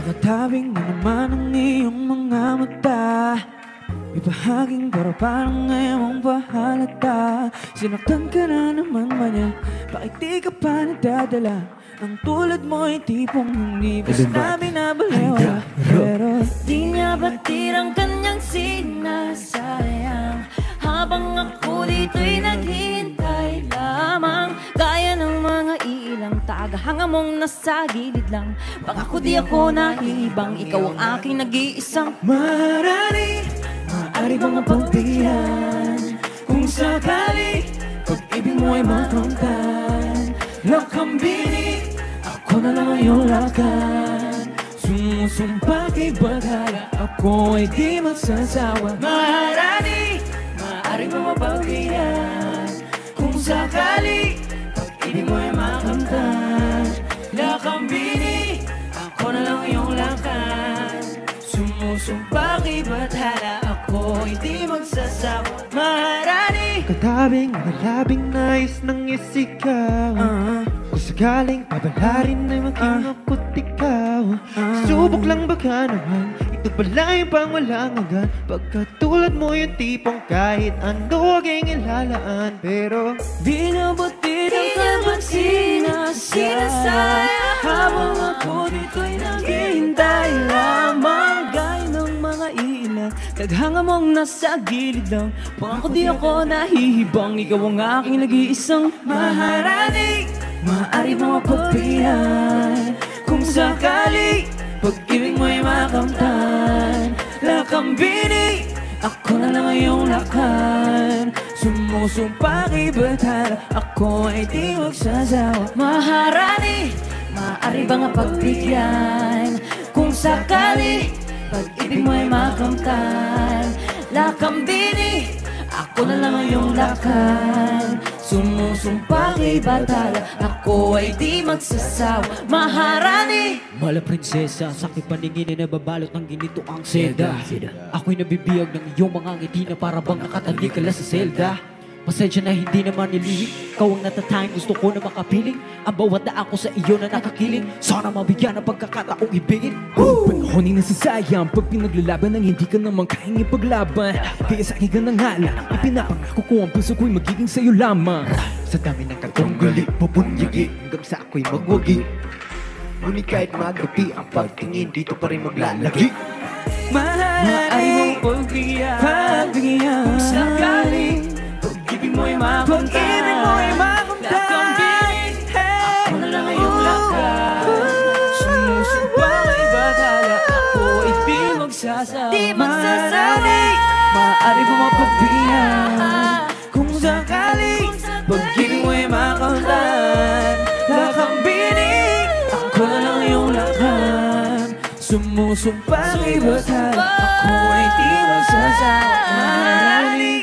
Nakatabing na naman ang iyong mga mata. Ibahaging pero parang ngayon pahalata Sinaktan ka na naman ba niya? Bakit di ka pa nadadala? Ang tulad mo ay tipong hindi basta binabaliwala Pero Di niya batid ang ilang tagahanga mong nasa gilid lang. Pangako di ako nahihibang Ikaw ang aking nag-iisang. Marami, maaari bang mapagbihan Kung sakali, pag-ibig mo ay makamtan Lakambini, ako na lang ang iyong lakan Sumusumpa kay Badala, ako ay di magsasawa. Marami, maaari bang mapagbihan Ako ay di magsasawa. Maharani. Katabing malabing nais ng isikaw Ah, Kung sakaling pabalarin ay maging Ah. ikaw. Ah. Subok lang baka naman Ito pala yung pang walang hanggan Pagkatulad mo yung tipong kahit ano aking ilalaan Pero Binabutid ang Di niya ilang Taghanga mong nasa gilid lang Pangako di ako nahihibang. Ikaw ang aking nag-iisang maharani Maaari mo mapagpihan Kung sakali Pag-ibig mo'y makamtan. Lakambini Ako na lang ang iyong lakan Sumusumpa kay Bathala Ako ay di magsasawa. Maharani, maaari ba nga pagbigyan Kung sakali, pag-ibig mo ay makamtan Lakambini, ako na lang ang iyong lakan Sumusumpa kay Batala, ako ay di magsasawa Maharani, Mala prinsesa, sa aking paningin ay nababalot ng ginito ang seda. Ako'y nabibiyag ng iyong mga ngiti na para bang nakatanig ka lang sa selda. Pasensya na hindi naman nilihik Ikaw ang natatanging gusto ko na makapiling. Ang bawat na ako sa iyo na nakakiling. Sana mabigyan ng pagkakataong ibigin. Panahon ay nasasayang Pag pinaglalaban ng hindi ka naman kayang ipaglaban. Kaya sa akin ka nang hala Ipinapangako ko ang puso ko'y magiging sa'yo lamang. Sa dami ng katunggali, pupunyagi Hanggang sa ako'y magwagi. Ngunit kahit magabi ang pagtingin Dito pa rin maglalagi Maaari mong pagbigyan Pagbigyan Kung sakali Pag-ibig mo'y makamtan Pag-ibig mo'y makamtan magsasawa. Maaari- mong mapagbigyan Kung sakali Pag-ibig mo'y makamtan. Lakambing Ako na lang ang iyong lakas Sumusumpa kay Ako ay di magsasawa Maharani